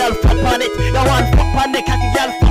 girl fuck on it. That one pop on it, cocky girl pop